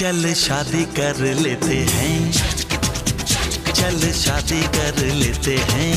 चल शादी कर लेते हैं। चल शादी कर लेते हैं।